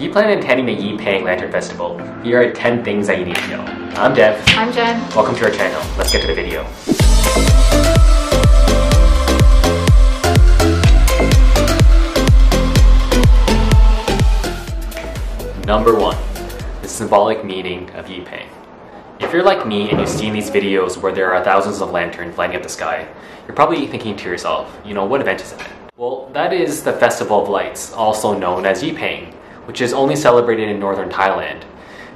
If you plan on attending the Yi Peng Lantern Festival, here are 10 things that you need to know. I'm Dev. I'm Jen. Welcome to our channel. Let's get to the video. Number 1. The symbolic meaning of Yi Peng. If you're like me and you've seen these videos where there are thousands of lanterns lighting up the sky, you're probably thinking to yourself, you know, what event is that? Well, that is the Festival of Lights, also known as Yi Yipang, which is only celebrated in northern Thailand.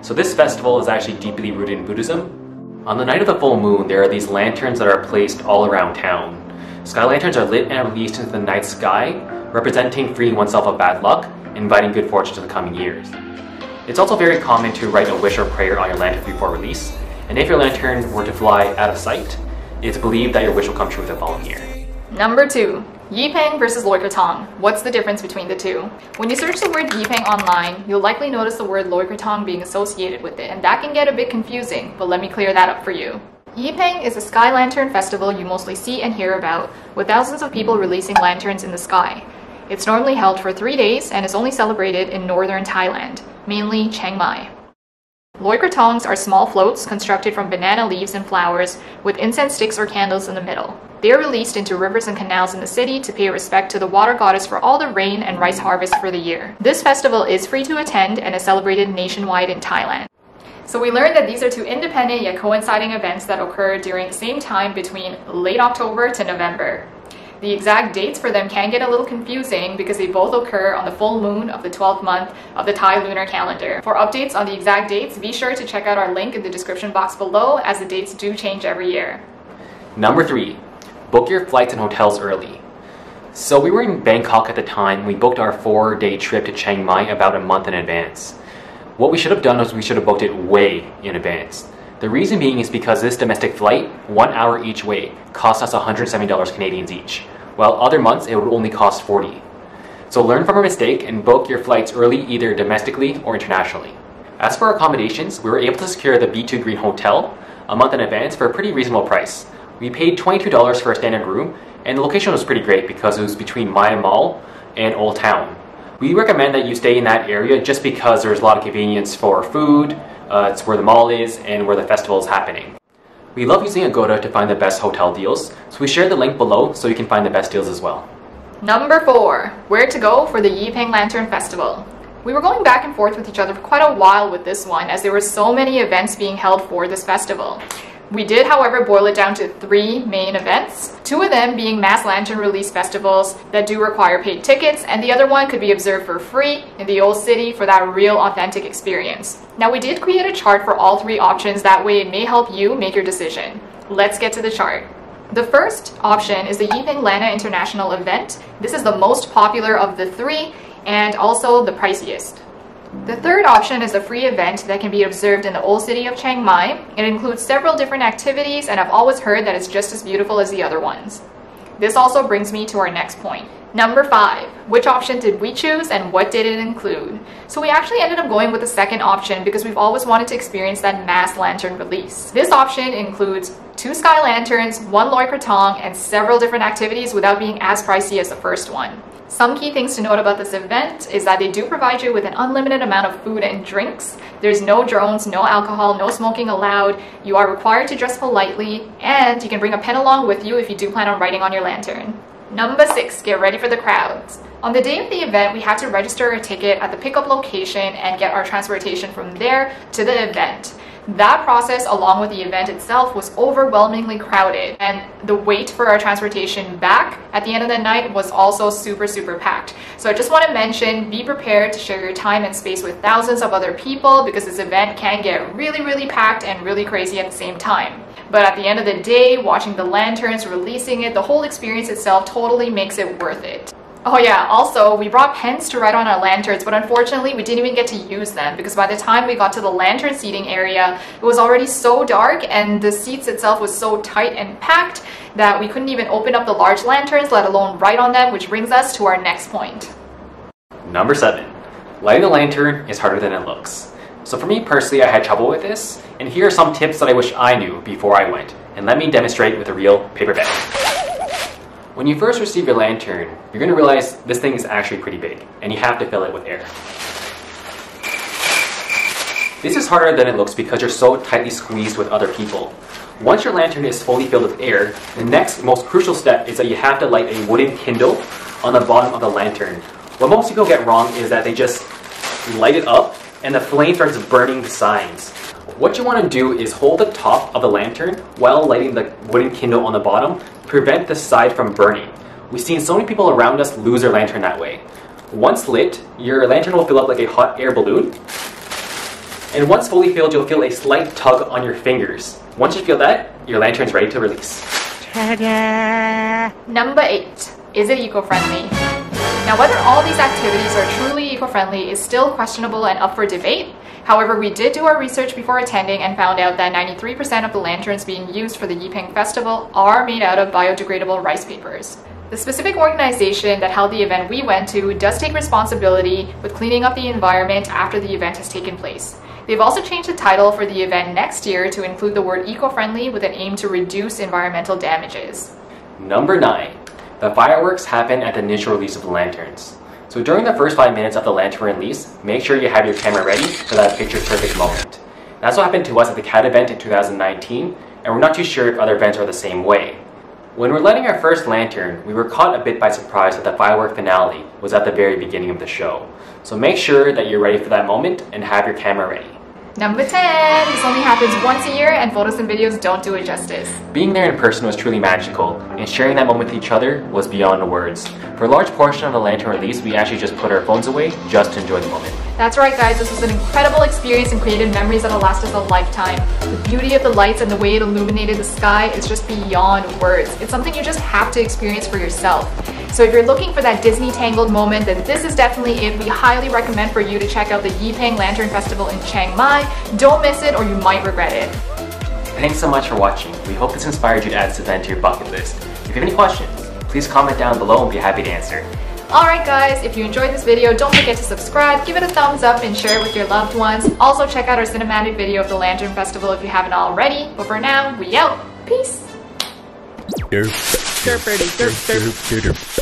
So this festival is actually deeply rooted in Buddhism. On the night of the full moon, there are these lanterns that are placed all around town. Sky lanterns are lit and released into the night sky, representing freeing oneself of bad luck, inviting good fortune to the coming years. It's also very common to write a wish or prayer on your lantern before release, and if your lantern were to fly out of sight, it's believed that your wish will come true the following year. Number two, Yi Peng versus Loi Krathong. What's the difference between the two? When you search the word Yi Peng online, you'll likely notice the word Loi Krathong being associated with it, and that can get a bit confusing, but let me clear that up for you. Yi Peng is a sky lantern festival you mostly see and hear about, with thousands of people releasing lanterns in the sky. It's normally held for three days and is only celebrated in northern Thailand mainly Chiang Mai. Loi Krathongs are small floats constructed from banana leaves and flowers with incense sticks or candles in the middle. They are released into rivers and canals in the city to pay respect to the water goddess for all the rain and rice harvest for the year. This festival is free to attend and is celebrated nationwide in Thailand. So we learned that these are two independent yet coinciding events that occur during the same time between late October to November. The exact dates for them can get a little confusing because they both occur on the full moon of the 12th month of the Thai lunar calendar. For updates on the exact dates, be sure to check out our link in the description box below as the dates do change every year. Number three, book your flights and hotels early. So we were in Bangkok at the time. We booked our four day trip to Chiang Mai about a month in advance. What we should have done was we should have booked it way in advance. The reason being is because this domestic flight, one hour each way, cost us $170 Canadians each, while other months it would only cost 40. So learn from our mistake and book your flights early either domestically or internationally. As for accommodations, we were able to secure the B2 Green Hotel a month in advance for a pretty reasonable price. We paid $22 for a standard room, and the location was pretty great because it was between Maya Mall and Old Town. We recommend that you stay in that area just because there's a lot of convenience for food, uh, it's where the mall is and where the festival is happening. We love using Agoda to find the best hotel deals, so we share the link below so you can find the best deals as well. Number 4. Where to go for the Yi Peng Lantern Festival. We were going back and forth with each other for quite a while with this one as there were so many events being held for this festival. We did, however, boil it down to three main events, two of them being mass lantern release festivals that do require paid tickets, and the other one could be observed for free in the old city for that real authentic experience. Now we did create a chart for all three options, that way it may help you make your decision. Let's get to the chart. The first option is the Yipang Lanna International event. This is the most popular of the three and also the priciest. The third option is a free event that can be observed in the old city of Chiang Mai. It includes several different activities and I've always heard that it's just as beautiful as the other ones. This also brings me to our next point. Number five, which option did we choose and what did it include? So we actually ended up going with the second option because we've always wanted to experience that mass lantern release. This option includes two sky lanterns, one Loi Krathong, and several different activities without being as pricey as the first one. Some key things to note about this event is that they do provide you with an unlimited amount of food and drinks. There's no drones, no alcohol, no smoking allowed. You are required to dress politely, and you can bring a pen along with you if you do plan on writing on your lantern. Number six, get ready for the crowds. On the day of the event, we had to register a ticket at the pickup location and get our transportation from there to the event. That process, along with the event itself, was overwhelmingly crowded, and the wait for our transportation back at the end of the night was also super, super packed. So I just want to mention be prepared to share your time and space with thousands of other people because this event can get really, really packed and really crazy at the same time. But at the end of the day, watching the lanterns, releasing it, the whole experience itself totally makes it worth it. Oh yeah, also we brought pens to write on our lanterns, but unfortunately we didn't even get to use them because by the time we got to the lantern seating area, it was already so dark and the seats itself was so tight and packed that we couldn't even open up the large lanterns, let alone write on them, which brings us to our next point. Number seven, lighting a lantern is harder than it looks. So for me personally, I had trouble with this, and here are some tips that I wish I knew before I went, and let me demonstrate with a real paper bag. When you first receive your lantern, you're going to realize this thing is actually pretty big, and you have to fill it with air. This is harder than it looks because you're so tightly squeezed with other people. Once your lantern is fully filled with air, the next most crucial step is that you have to light a wooden kindle on the bottom of the lantern. What most people get wrong is that they just light it up and the flame starts burning the signs. What you want to do is hold the top of the lantern while lighting the wooden kindle on the bottom to prevent the side from burning. We've seen so many people around us lose their lantern that way. Once lit, your lantern will fill up like a hot air balloon. And once fully filled, you'll feel a slight tug on your fingers. Once you feel that, your lantern's ready to release. Number 8. Is it eco-friendly? Now, whether all these activities are truly eco-friendly is still questionable and up for debate. However, we did do our research before attending and found out that 93% of the lanterns being used for the Yi Peng Festival are made out of biodegradable rice papers. The specific organization that held the event we went to does take responsibility with cleaning up the environment after the event has taken place. They've also changed the title for the event next year to include the word eco-friendly with an aim to reduce environmental damages. Number 9. The fireworks happen at the initial release of the lanterns. So during the first 5 minutes of the lantern release, make sure you have your camera ready for that picture perfect moment. That's what happened to us at the CAT event in 2019, and we're not too sure if other events are the same way. When we're lighting our first lantern, we were caught a bit by surprise that the firework finale was at the very beginning of the show. So make sure that you're ready for that moment and have your camera ready. Number 10! This only happens once a year and photos and videos don't do it justice. Being there in person was truly magical, and sharing that moment with each other was beyond words. For a large portion of the lantern release, we actually just put our phones away just to enjoy the moment. That's right guys, this was an incredible experience and created memories that'll last us a lifetime. The beauty of the lights and the way it illuminated the sky is just beyond words. It's something you just have to experience for yourself. So if you're looking for that Disney Tangled moment, then this is definitely it. We highly recommend for you to check out the Yi Peng Lantern Festival in Chiang Mai. Don't miss it or you might regret it. Thanks so much for watching. We hope this inspired you to add this event to your bucket list. If you have any questions, please comment down below and we'll be happy to answer. Alright guys, if you enjoyed this video, don't forget to subscribe, give it a thumbs up, and share it with your loved ones. Also check out our cinematic video of the Lantern Festival if you haven't already. But for now, we out. Peace! derp